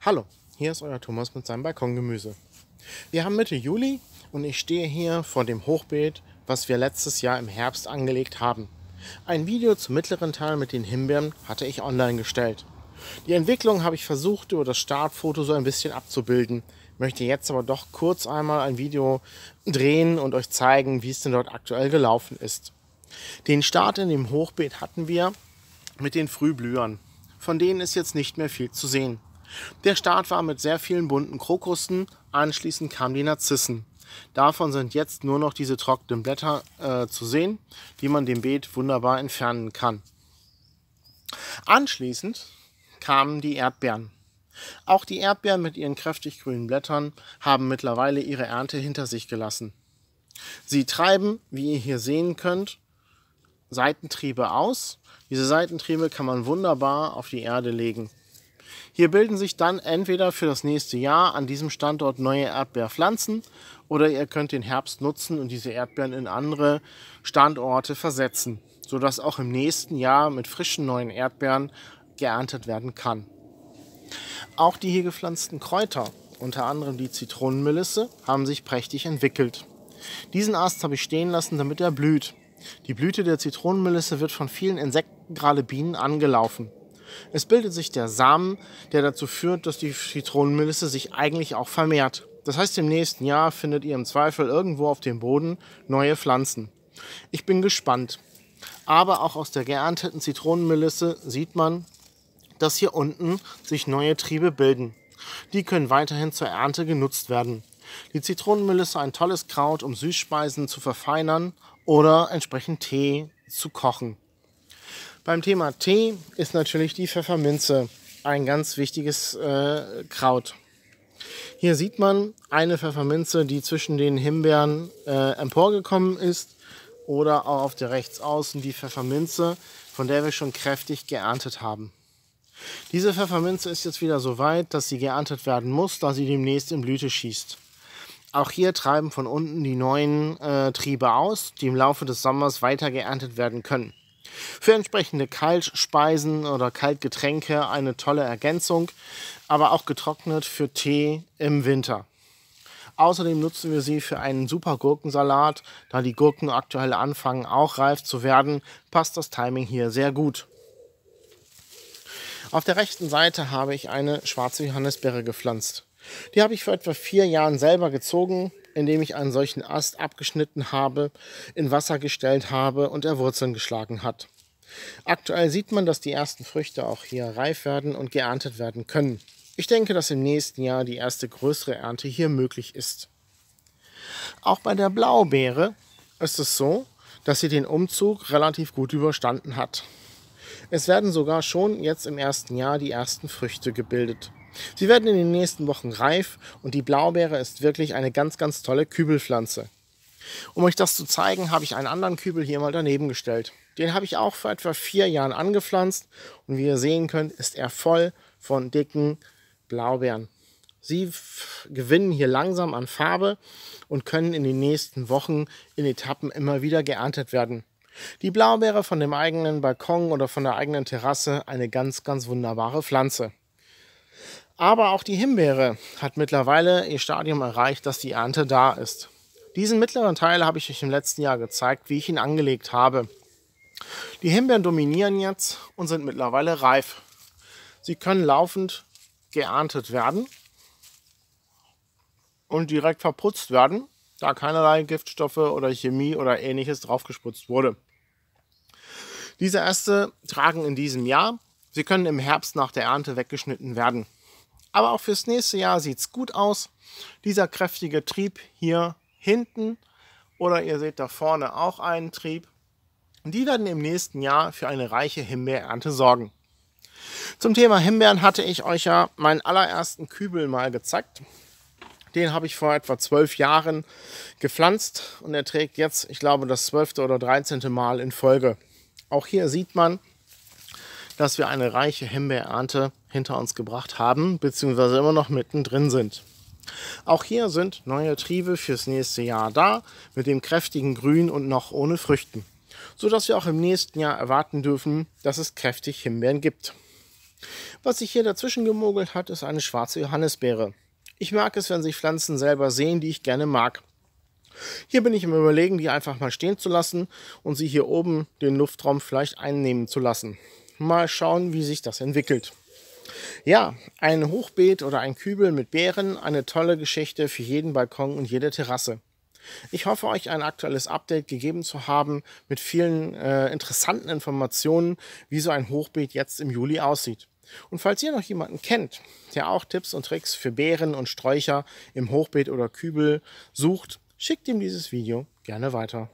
Hallo, hier ist euer Thomas mit seinem Balkongemüse. Wir haben Mitte Juli und ich stehe hier vor dem Hochbeet, was wir letztes Jahr im Herbst angelegt haben. Ein Video zum mittleren Teil mit den Himbeeren hatte ich online gestellt. Die Entwicklung habe ich versucht über das Startfoto so ein bisschen abzubilden, möchte jetzt aber doch kurz einmal ein Video drehen und euch zeigen, wie es denn dort aktuell gelaufen ist. Den Start in dem Hochbeet hatten wir mit den Frühblühern. Von denen ist jetzt nicht mehr viel zu sehen. Der Start war mit sehr vielen bunten Krokussen, anschließend kamen die Narzissen. Davon sind jetzt nur noch diese trockenen Blätter äh, zu sehen, die man dem Beet wunderbar entfernen kann. Anschließend kamen die Erdbeeren. Auch die Erdbeeren mit ihren kräftig grünen Blättern haben mittlerweile ihre Ernte hinter sich gelassen. Sie treiben, wie ihr hier sehen könnt, Seitentriebe aus. Diese Seitentriebe kann man wunderbar auf die Erde legen. Hier bilden sich dann entweder für das nächste Jahr an diesem Standort neue Erdbeerpflanzen oder ihr könnt den Herbst nutzen und diese Erdbeeren in andere Standorte versetzen, sodass auch im nächsten Jahr mit frischen neuen Erdbeeren geerntet werden kann. Auch die hier gepflanzten Kräuter, unter anderem die Zitronenmelisse, haben sich prächtig entwickelt. Diesen Ast habe ich stehen lassen, damit er blüht. Die Blüte der Zitronenmelisse wird von vielen Insekten, gerade Bienen, angelaufen. Es bildet sich der Samen, der dazu führt, dass die Zitronenmelisse sich eigentlich auch vermehrt. Das heißt, im nächsten Jahr findet ihr im Zweifel irgendwo auf dem Boden neue Pflanzen. Ich bin gespannt. Aber auch aus der geernteten Zitronenmelisse sieht man, dass hier unten sich neue Triebe bilden. Die können weiterhin zur Ernte genutzt werden. Die Zitronenmelisse ein tolles Kraut, um Süßspeisen zu verfeinern oder entsprechend Tee zu kochen. Beim Thema Tee ist natürlich die Pfefferminze ein ganz wichtiges äh, Kraut. Hier sieht man eine Pfefferminze, die zwischen den Himbeeren äh, emporgekommen ist oder auch auf der Rechtsaußen die Pfefferminze, von der wir schon kräftig geerntet haben. Diese Pfefferminze ist jetzt wieder so weit, dass sie geerntet werden muss, da sie demnächst in Blüte schießt. Auch hier treiben von unten die neuen äh, Triebe aus, die im Laufe des Sommers weiter geerntet werden können. Für entsprechende Kaltspeisen oder Kaltgetränke eine tolle Ergänzung, aber auch getrocknet für Tee im Winter. Außerdem nutzen wir sie für einen super Gurkensalat. Da die Gurken aktuell anfangen, auch reif zu werden, passt das Timing hier sehr gut. Auf der rechten Seite habe ich eine schwarze Johannisbeere gepflanzt. Die habe ich vor etwa vier Jahren selber gezogen, indem ich einen solchen Ast abgeschnitten habe, in Wasser gestellt habe und er Wurzeln geschlagen hat. Aktuell sieht man, dass die ersten Früchte auch hier reif werden und geerntet werden können. Ich denke, dass im nächsten Jahr die erste größere Ernte hier möglich ist. Auch bei der Blaubeere ist es so, dass sie den Umzug relativ gut überstanden hat. Es werden sogar schon jetzt im ersten Jahr die ersten Früchte gebildet. Sie werden in den nächsten Wochen reif und die Blaubeere ist wirklich eine ganz, ganz tolle Kübelpflanze. Um euch das zu zeigen, habe ich einen anderen Kübel hier mal daneben gestellt. Den habe ich auch vor etwa vier Jahren angepflanzt und wie ihr sehen könnt, ist er voll von dicken Blaubeeren. Sie gewinnen hier langsam an Farbe und können in den nächsten Wochen in Etappen immer wieder geerntet werden. Die Blaubeere von dem eigenen Balkon oder von der eigenen Terrasse eine ganz, ganz wunderbare Pflanze. Aber auch die Himbeere hat mittlerweile ihr Stadium erreicht, dass die Ernte da ist. Diesen mittleren Teil habe ich euch im letzten Jahr gezeigt, wie ich ihn angelegt habe. Die Himbeeren dominieren jetzt und sind mittlerweile reif. Sie können laufend geerntet werden und direkt verputzt werden, da keinerlei Giftstoffe oder Chemie oder ähnliches draufgespritzt wurde. Diese Äste tragen in diesem Jahr. Sie können im Herbst nach der Ernte weggeschnitten werden. Aber auch fürs nächste Jahr sieht es gut aus. Dieser kräftige Trieb hier hinten oder ihr seht da vorne auch einen Trieb. Die werden im nächsten Jahr für eine reiche Himbeerernte sorgen. Zum Thema Himbeeren hatte ich euch ja meinen allerersten Kübel mal gezeigt. Den habe ich vor etwa zwölf Jahren gepflanzt und er trägt jetzt, ich glaube, das zwölfte oder dreizehnte Mal in Folge. Auch hier sieht man, dass wir eine reiche Himbeerernte hinter uns gebracht haben, beziehungsweise immer noch mittendrin sind. Auch hier sind neue Triebe fürs nächste Jahr da, mit dem kräftigen Grün und noch ohne Früchten, sodass wir auch im nächsten Jahr erwarten dürfen, dass es kräftig Himbeeren gibt. Was sich hier dazwischen gemogelt hat, ist eine schwarze Johannisbeere. Ich mag es, wenn sich Pflanzen selber sehen, die ich gerne mag. Hier bin ich im Überlegen, die einfach mal stehen zu lassen und sie hier oben den Luftraum vielleicht einnehmen zu lassen. Mal schauen, wie sich das entwickelt. Ja, ein Hochbeet oder ein Kübel mit Beeren, eine tolle Geschichte für jeden Balkon und jede Terrasse. Ich hoffe, euch ein aktuelles Update gegeben zu haben mit vielen äh, interessanten Informationen, wie so ein Hochbeet jetzt im Juli aussieht. Und falls ihr noch jemanden kennt, der auch Tipps und Tricks für Beeren und Sträucher im Hochbeet oder Kübel sucht, schickt ihm dieses Video gerne weiter.